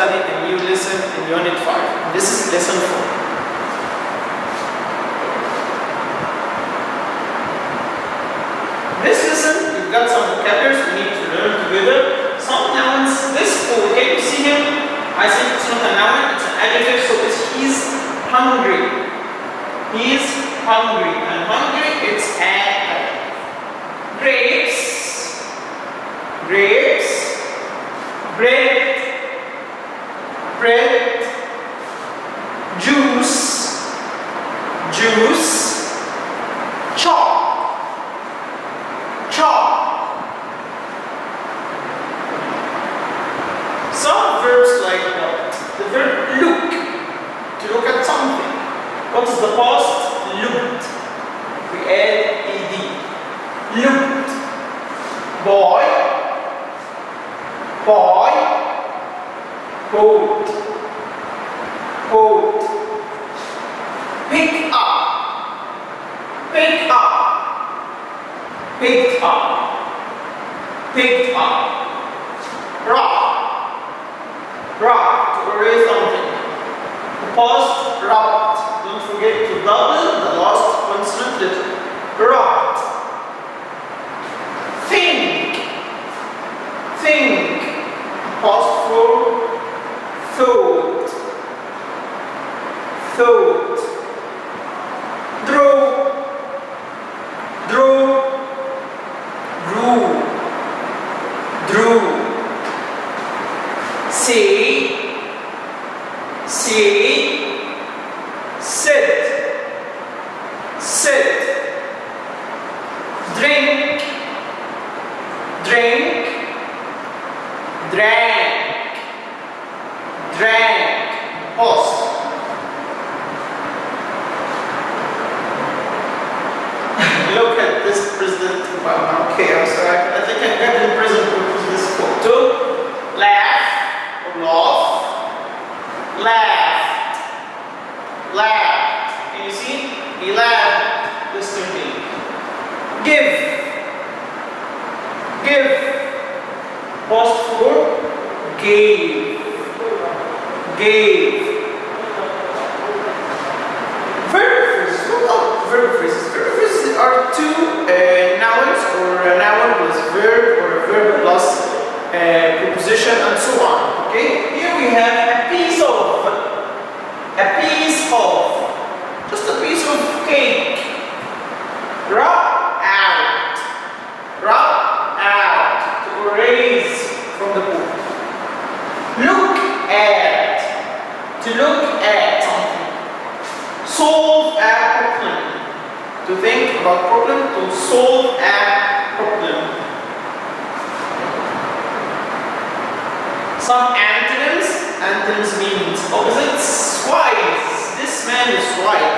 study a new lesson in Unit 5. This is lesson 4. This lesson, we've got some vocabularies we need to learn together. Some nouns, this boy, can you see him? I think it's not a noun, it's an adjective, so it's he's hungry. He's hungry. And hungry, it's an grapes, grapes, bread, bread, juice, juice, chop, chop. Some verbs like uh, the verb look, to look at something. What is the past? Looked. We add ed. Looked. Boy, boy, hold, hold. Pick up, pick up, pick up, picked up. Rock, rock, to erase something. The past, rocked. Don't forget to double the last consonant letter. Rocked. Think, think. Past form, thought, thought. Draw, draw, drew, drew. See, see, sit, sit. Drink, drink, drank, drank. Pause. Look at this president Obama. Okay, I'm sorry. I think I got in prison with this photo. Laugh or laugh. Laughed. Laughed. Can you see? He laughed. Listen to me. Give. Give. Post for gave. Gave. Verb phrases. Are two uh, nouns or a noun plus verb or a verb plus uh, preposition and so on. Okay? Here we have a piece of. A piece of. Just a piece of cake. Rub out. Rub out. To erase from the book. Look at. To look at something. Solve a problem. To think about problem, to solve a problem. Some antonyms, antonyms means opposites, wise. This man is right.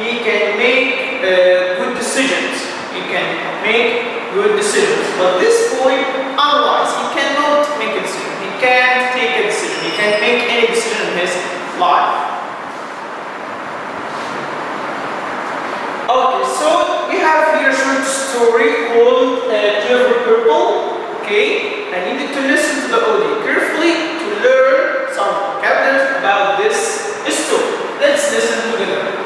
He can make uh, good decisions. He can make good decisions. But this boy, unwise. He cannot make a decision. He can't take a decision. He can't make any decision in his life. Okay, so we have here a short story called uh, Clever Birbal. Okay, I needed to listen to the audio carefully to learn some vocabulary about this story. Let's listen together.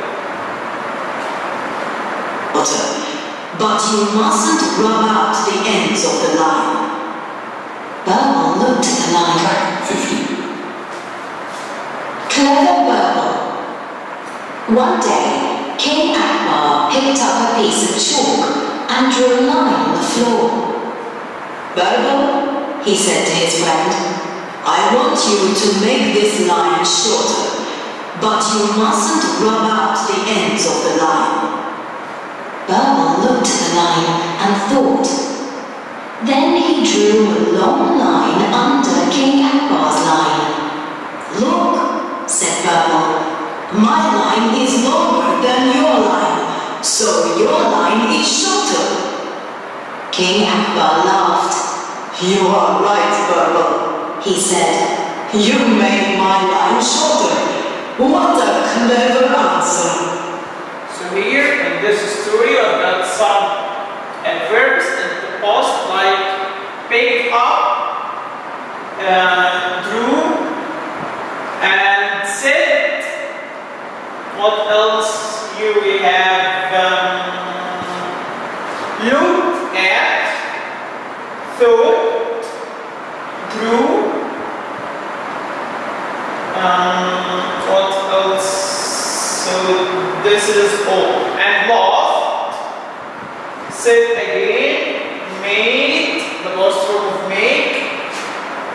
but you mustn't rub out the ends of the line. Birbal looked at the line. 50. Clever Birbal. One day, King Akbar picked up a piece of chalk and drew a line on the floor. Birbal, he said to his friend, I want you to make this line shorter, but you mustn't rub out the ends of the line. Birbal looked at the line and thought. Then he drew a long line under King Akbar's line. Look, said Birbal, my line is longer than your line, so your line is shorter. King Akbar laughed. You are right, Birbal, he said. You made my line shorter. What a clever answer. So here in this story of that song, and in the past like pick up, uh, drew, and said. What else here we have? Thought, drew. Um, what else? So this is all. And laugh. Said again. Made. The last form of make.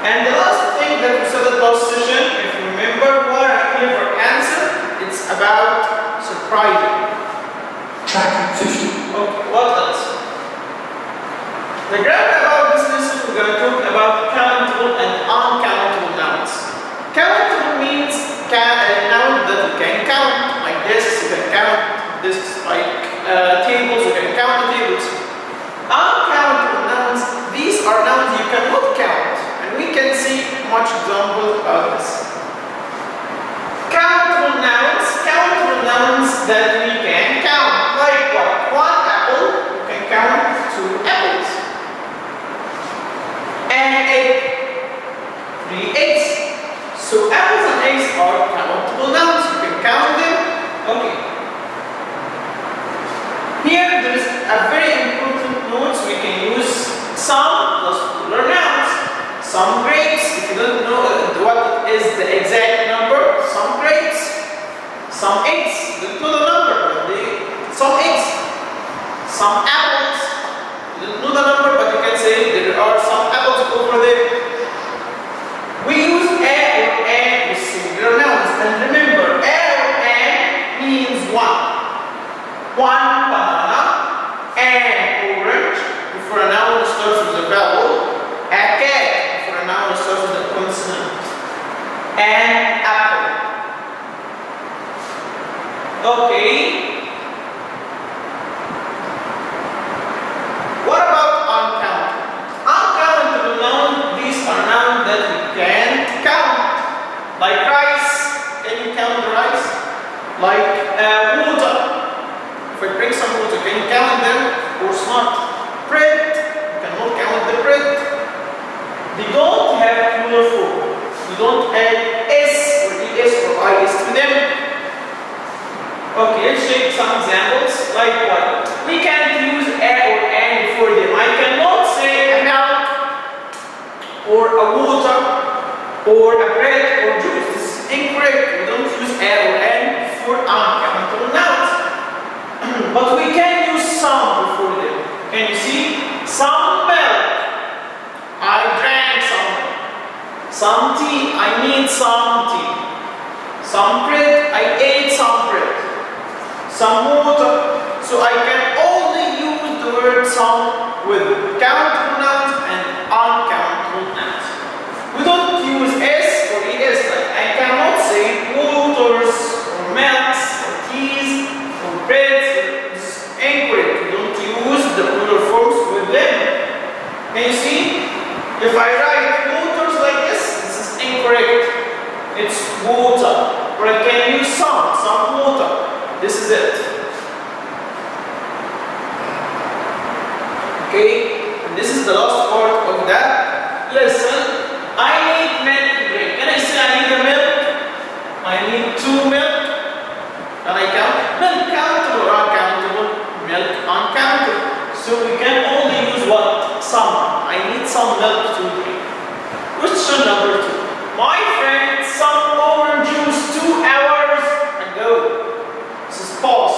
And the last thing that we said at last session, if you remember, what a for answer, it's about surprising. Track 50. Okay, what else? The grammar about this lesson, we're going to talk about countable and uncountable nouns. Countable means ca- a noun that you can count, like this, you can count desks, like uh, tables, you can count the tables. Uncountable nouns, these are nouns you cannot count, and we can see much examples about this. Countable nouns, countable nouns that we can count, like what? One apple, you can count two apples. An egg, three eggs. So apples and eggs are countable nouns, you can count them. Okay. Here there is a very important note, we can use some plus plural nouns. Some grapes, if you don't know uh, what is the exact number, some grapes, some eggs, you don't know the number, but they, some eggs, some apples, know the number, but you can say there are some apples over there. We use a or an with singular nouns, and remember, a or an means one. One banana, an orange, before a noun starts with a vowel, a cat, before a noun starts with a consonant, an apple. Okay. What about uncountable? Uncountable noun, these are nouns that we can't count. Like rice, can you count the rice? Like uh, water, if I drink some water, can you count them? Course not. Bread, you cannot count the bread. They don't have plural form. You don't add s or es or is to them. Okay, let's take some examples. Like what? We can't use a or an for them. I cannot say a milk or a water or a bread or juice. This is incorrect. We don't use a or an before uncountable nouns. but we can use some before them. Can you see? Some milk. I drank some. Some tea. I need some tea. Some bread. I ate some bread. Some water. So I can only use the word some with countable nouns and uncountable nouns. We don't use s or es. Like I cannot say waters or milks or teas or breads. It's incorrect. We don't use the plural forms with them. Can you see? If I write waters like this, this is incorrect. It's water. Or I can use some, some water. This is it. Okay? And this is the last part of that lesson. I need milk to drink. Can I say I need a milk? I need two milk. Can I count? Milk countable or uncountable? Milk uncountable. So we can only use what? Some. Milk to drink. Question number two. My friend, some orange juice two hours ago. This is past.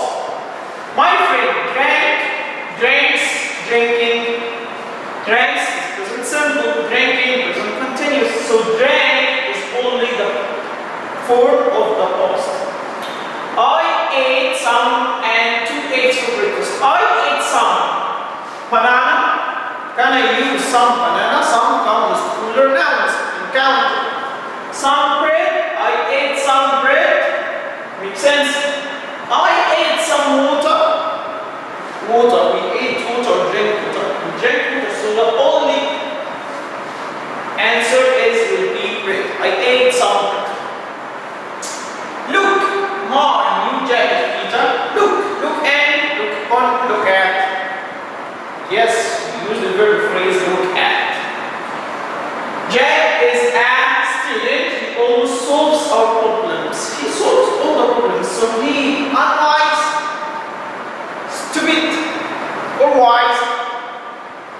My friend drank, drinks, drinking, drinks is present simple, drinking present continuous. So drank is only the form of the past. I ate some and two eggs for breakfast. I ate some banana. Can I use some banana? Some come with plural nouns and count. Some bread. I ate some bread. Makes sense. I ate some water. Water. We ate water, drink water. We drink water. So the only answer is will be bread. I ate some bread. Look, Ma,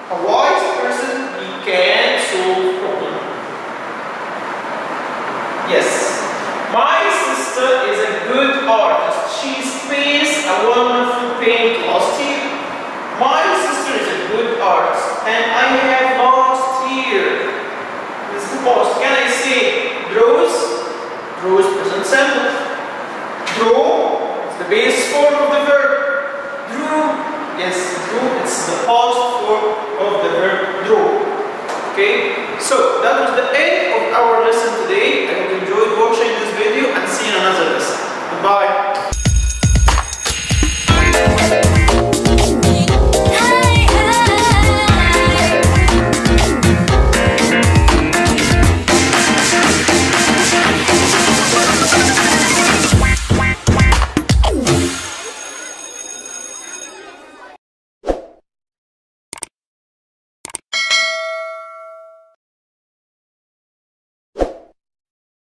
A wise person, can solve problem. Yes. My sister is a good artist. She is a wonderful paint last year. My sister is a good artist and I have last year. This is the past. Can I say draws? Draws present simple. Draw is the base form of the verb. Drew. Yes, drew. It's the past so that was the end of our lesson today. I hope you enjoyed watching this video and see you in another lesson. Goodbye.